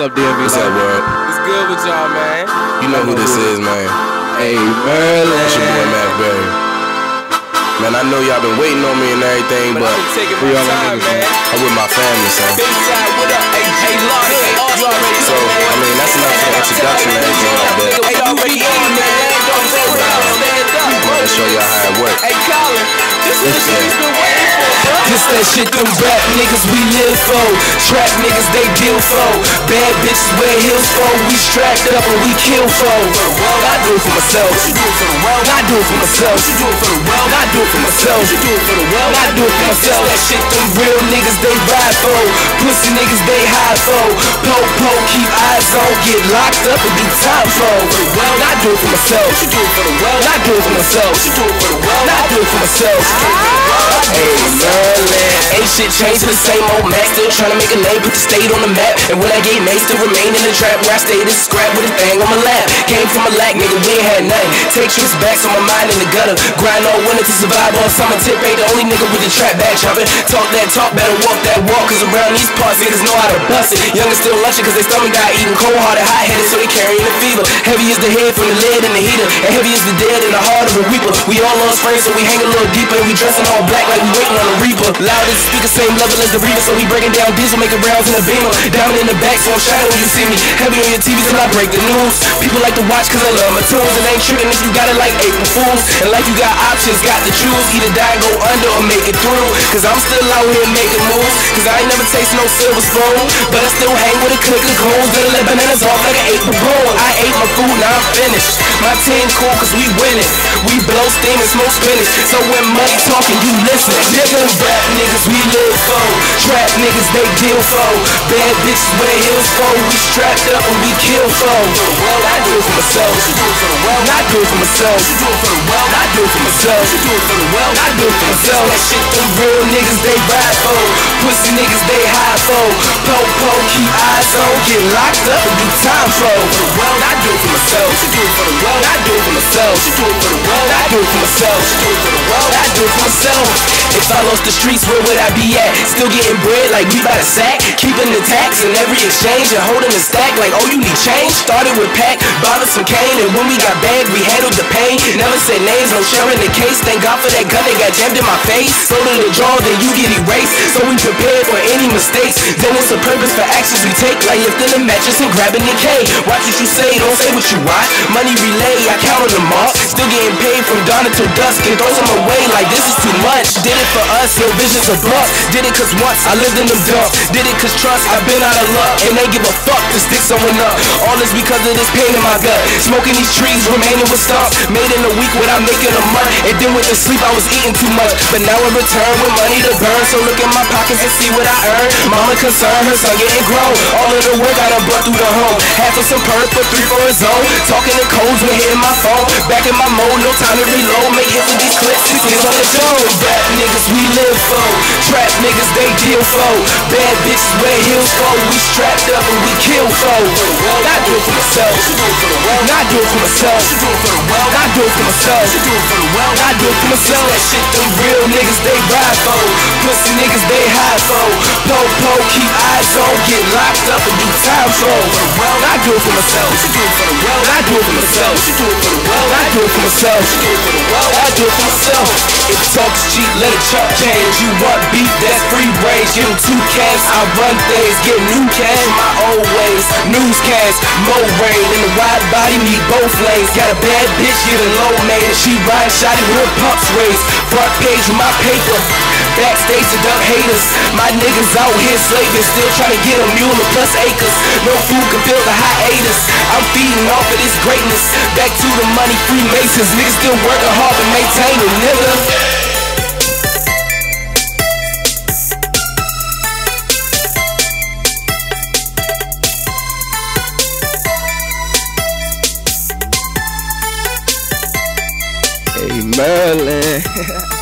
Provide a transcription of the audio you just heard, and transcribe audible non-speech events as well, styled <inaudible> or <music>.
up, DMV? What's up, world? It's good with y'all, man. You know who this is, man. Hey, Merlin. It's your boy Matt Berry. Man, I know y'all been waiting on me and everything, But but I've been taking we my all time, niggas, man. I'm with my family, son. Big side, what up? Hey, J Lottie, hey, you already So, I mean, that's enough for the introduction and everything like that. Hey, you already on, man. Don't say it, stand up. I'm gonna show y'all how it works. Hey, Colin, this is This that shit them rap niggas we live for. Trap niggas they deal for. Bad bitches wear heels for. We strapped up and we kill for. I do it for myself. You do it for the world. I do it for myself. You do it for the world. I do it for myself. You do it for the world. I do it for myself. That shit them real niggas they ride Niggas they hide for. Poke poke keep eyes on. Get locked up and do time for. I do it for myself. You do it for the world. I do it for myself. You do it for the world. I do it for myself. Hey, Merlin. Ain't shit changed to the same old Mac. Still trying to make a name, put the state on the map. And when I get made, still remain in the trap where I stay this scrap with a thing on my lap. Came from a lack, nigga, we ain't had nothing. Take trips back, so my mind in the gutter. Grind all winter to survive all summer. Tip ain't the only nigga with the trap back chopping. Talk that talk, better walk that walk. Cause around these parts, niggas know how to bust it. Youngers still lunching cause they stomach got eating cold hearted, hot headed, so they carrying the fever. Heavy is the head from the lead and the heater. And heavy is the dead in the heart of a reaper. We all on friends, so we hang a little deeper. And we dressing all black like we waiting on a reaper. Loud as the speaker, same level as the reaper. So we breaking down diesel, making rounds in the beamer. Diamond in the back, so I'm shining when you see me. Heavy on your TV till I break the news. People like to watch cause I love my tunes. And ain't tricking if you got it like April Fools. And like you got options, got to choose. Either die go under or make it through. Cause I'm still out here making moves. Cause I ain't never taste no silver spoon. But I still hang with a click of cones. Better let bananas off like an April Boom. I ate my food, now I'm finished. My team cool cause we winning. We blow steam and smoke spinach. So when money talking, you listen. Niggas rap niggas we live for. Trap niggas they deal for. Bad bitches wear heels for. We strapped up and we kill for. I do it for myself. You do it for the world. I do it for myself. You do it for. Myself. You do it for the. Myself. That shit them real niggas they ride for. Pussy niggas they hide for. Poke poke keep eyes on. Get locked up and do time for. The. I do it for myself. You do it for the world. I do it for myself. You do it for the world. I do it for myself. The for myself. If I lost the streets, where would I be at? Still getting bread like we by the sack. Keeping the tax in every exchange and holding the stack like, oh, you need change. Started with pack, bothered some cane, and when we got bagged, we handled the pain. Never said names, no sharing the case. Thank God for that gun that got jammed in my face. So to the draw, then you get erased. So we prepared for any mistakes. Then it's a purpose for actions we take, like lifting the mattress and grabbing the K. Watch what you say, don't say what you watch. Money relay, I counted them all. Still until dusk, and throw some away like this is too much. Did it for us, no visions of bluff. Did it cause once I lived in them dumps. Did it cause trust, I've been out of luck. And they give a fuck to stick someone up. All this because of this pain in my gut. Smoking these trees, remaining with stumps. Made in a week without making a month. And then with the sleep, I was eating too much. But now in return with money to burn. So look in my pockets and see what I earn. Mama concerned, her son getting grown. All of the work I done brought through the home. Half of some perk, but three for his own. Talking in codes when hitting my phone. Back in my mode, no time to reload. Make hits with these clips, six years on the dome. Rap niggas we live for. Trap niggas they deal for. Bad bitches wear heels for. We strapped up and we kill for. I do it for myself. You do it for. I do it for myself. I do it for myself. I do it for myself. That shit them real niggas they ride for. Pussy niggas they hide for. Poke poke keep eyes on. Get locked up and do time for. Do it for myself. You do it for the world. I do it for myself. You do it for the world. I do it for myself. You do it for the world. I do it for myself. If talk's cheap, let it chop change. You want beef, that's free range. Give two cash, I run things. Get new cash, my old ways. Newscast, more rain. In the wide body, meet both lanes. Got a bad bitch, get a low man. She ride shotty with her pups raised. Front page with my paper. Backstage to dump haters. My niggas out here slaving, still trying to get a mule plus acres. No food can fill the hiatus. I'm feeding off of this greatness. Back to the money, Freemasons. Niggas still working hard to maintain it, nigga. Merlin. <laughs>